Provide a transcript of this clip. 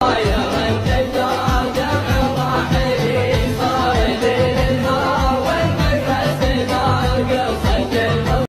はい。